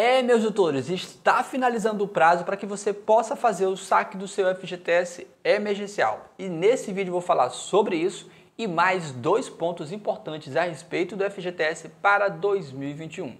É, meus doutores, está finalizando o prazo para que você possa fazer o saque do seu FGTS emergencial. E nesse vídeo vou falar sobre isso e mais dois pontos importantes a respeito do FGTS para 2021.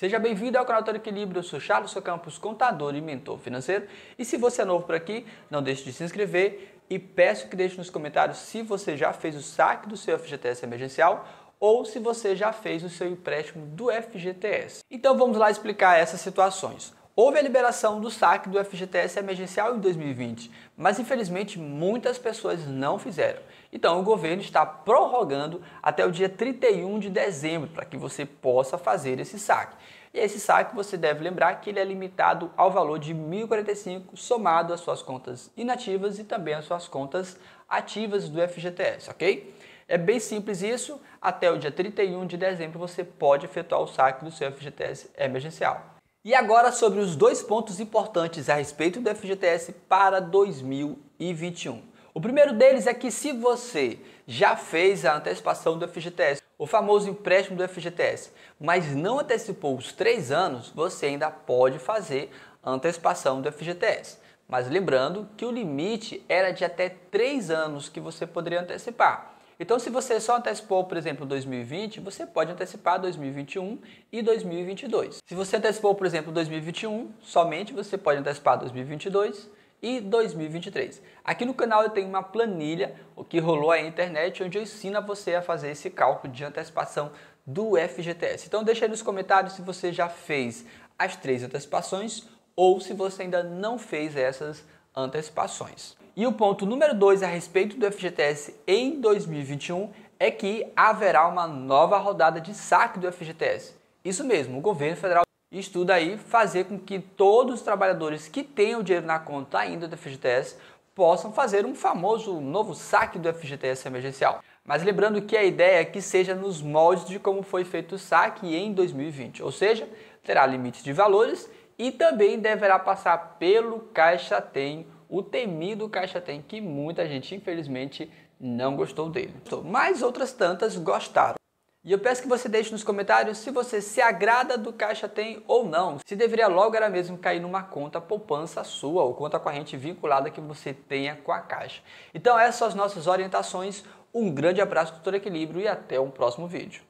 Seja bem-vindo ao canal Toro Equilíbrio, eu sou Charles sou Campos, contador e mentor financeiro. E se você é novo por aqui, não deixe de se inscrever e peço que deixe nos comentários se você já fez o saque do seu FGTS emergencial ou se você já fez o seu empréstimo do FGTS. Então vamos lá explicar essas situações. Houve a liberação do saque do FGTS emergencial em 2020, mas infelizmente muitas pessoas não fizeram. Então o governo está prorrogando até o dia 31 de dezembro para que você possa fazer esse saque. E esse saque você deve lembrar que ele é limitado ao valor de R$ 1.045 somado às suas contas inativas e também às suas contas ativas do FGTS, ok? É bem simples isso, até o dia 31 de dezembro você pode efetuar o saque do seu FGTS emergencial. E agora sobre os dois pontos importantes a respeito do FGTS para 2021. O primeiro deles é que se você já fez a antecipação do FGTS, o famoso empréstimo do FGTS, mas não antecipou os três anos, você ainda pode fazer a antecipação do FGTS. Mas lembrando que o limite era de até três anos que você poderia antecipar. Então, se você só antecipou, por exemplo, 2020, você pode antecipar 2021 e 2022. Se você antecipou, por exemplo, 2021, somente você pode antecipar 2022 e 2023. Aqui no canal eu tenho uma planilha, o que rolou aí na internet, onde eu ensino a você a fazer esse cálculo de antecipação do FGTS. Então deixa aí nos comentários se você já fez as três antecipações ou se você ainda não fez essas antecipações. E o ponto número 2 a respeito do FGTS em 2021 é que haverá uma nova rodada de saque do FGTS. Isso mesmo, o governo federal estuda aí fazer com que todos os trabalhadores que tenham dinheiro na conta ainda do FGTS possam fazer um famoso novo saque do FGTS emergencial. Mas lembrando que a ideia é que seja nos moldes de como foi feito o saque em 2020, ou seja, terá limites de valores e também deverá passar pelo Caixa Tem o temido Caixa Tem, que muita gente infelizmente não gostou dele. Mas outras tantas gostaram. E eu peço que você deixe nos comentários se você se agrada do Caixa Tem ou não. Se deveria logo era mesmo cair numa conta poupança sua ou conta corrente vinculada que você tenha com a Caixa. Então essas são as nossas orientações. Um grande abraço, doutor Equilíbrio e até um próximo vídeo.